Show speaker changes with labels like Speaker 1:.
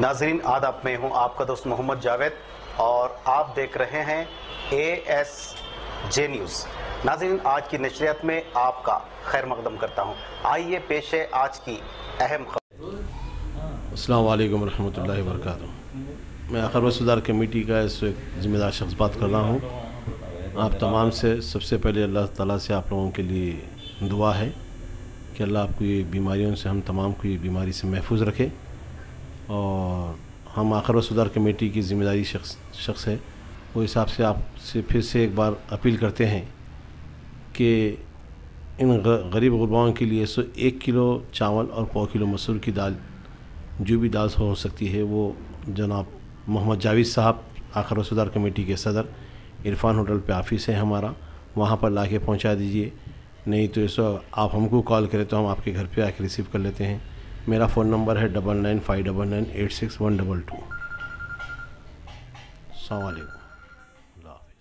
Speaker 1: ناظرین آداب میں ہوں آپ کا دوست محمد جاوید اور آپ دیکھ رہے ہیں اے ایس جے نیوز ناظرین، آج کی نشریات میں آپ کا خیر مقدم کرتا ہوں۔ آئیے پیش ہے آج کی اہم خبر۔
Speaker 2: السلام علیکم ورحمۃ اللہ وبرکاتہ۔ میں آخر و سدھار کمیٹی کا اس وقت ذمہ دار شخص بات کر رہا ہوں۔ آپ تمام سے سب سے پہلے اللہ تعالیٰ سے آپ لوگوں کے لیے دعا ہے کہ اللہ آپ کو یہ بیماریوں سے ہم تمام کو یہ بیماری سے محفوظ رکھے۔ اور ہم آخر و سدھار کمیٹی کی ذمہ داری شخص شخص ہے۔ وہ حساب سے آپ سے پھر سے ایک بار اپیل کرتے ہیں کہ ان غریب غرباؤں کے لیے سو ایک کلو چاول اور پو کلو مسور کی دال، جو بھی دال ہو سکتی ہے، وہ جناب محمد جاوید صاحب، آخر و سدھار کمیٹی کے صدر، عرفان ہوٹل پہ آفس ہے ہمارا۔ وہاں پر لا کے پہنچا دیجیے نہیں تو اس آپ ہم کو کال کریں تو ہم آپ کے گھر پہ آ کے ریسیو کر لیتے ہیں۔ میرا فون نمبر ہے double nine five double nine eight six one double two. السلام علیکم۔ اللہ حافظ۔